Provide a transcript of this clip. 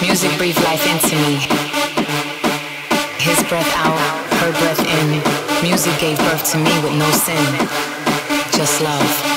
Music breathed life into me. His breath out, her breath in. Music gave birth to me with no sin, just love.